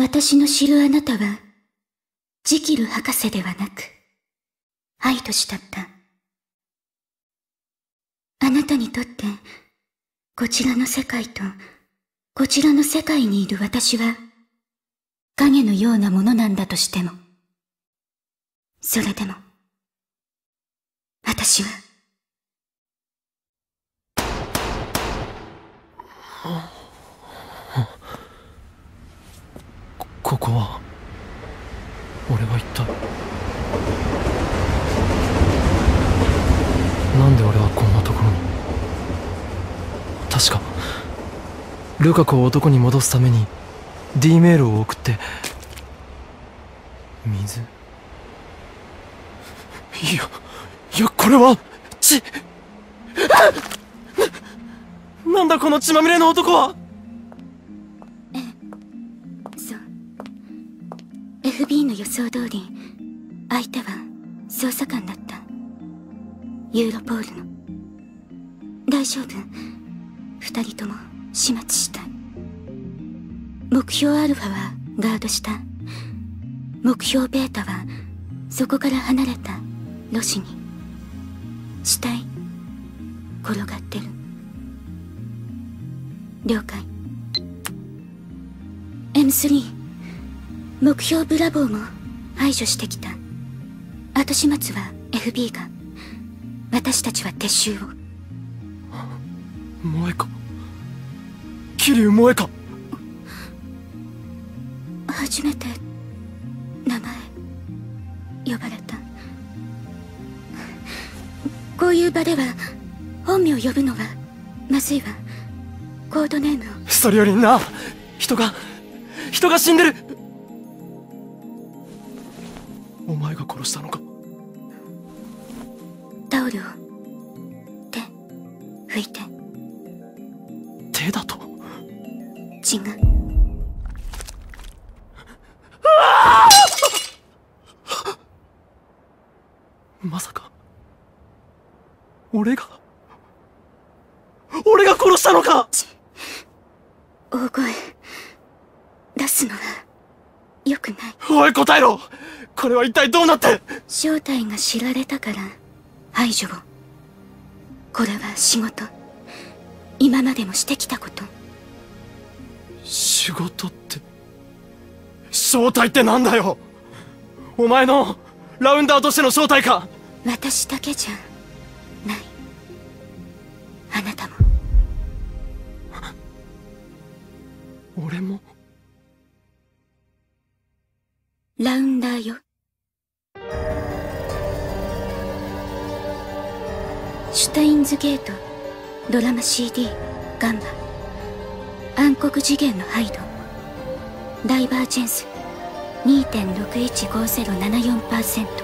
私の知るあなたは、ジキル博士ではなく、アイドシだった。あなたにとって、こちらの世界と、こちらの世界にいる私は、影のようなものなんだとしても、それでも、私は、ここは俺は一体なんで俺はこんなところに？確かルカ子を男に戻すために D メールを送って水？いやいやこれは血なんだこの血まみれの男は！FB の予想通り相手は捜査官だった。ユーロポールの。大丈夫。二人とも始末した目標アルファはガードした。目標ベータはそこから離れた。ロシに。死体転がってる。了解。M3 目標ブラボーも排除してきた。後始末は FB が私たちは撤収を。萌か桐生萌か初めて名前呼ばれた。こういう場では本名呼ぶのはまずいわ。コードネームを。それよりな人が人が死んでるお前が殺したのか？タオルを手拭いて。手だと？違うまさか俺が俺が殺したのか？大声出すのは良くない。おい答えろこれは一体どうなって正体が知られたから排除をこれは仕事。今までもしてきたこと。仕事って正体ってなんだよ？お前のラウンダーとしての正体か？私だけじゃない。あなたも。俺もラウンダーよ。シュタインズゲートドラマ CD ガンバ。暗黒次元のハイド。ダイバージェンス。2.615074%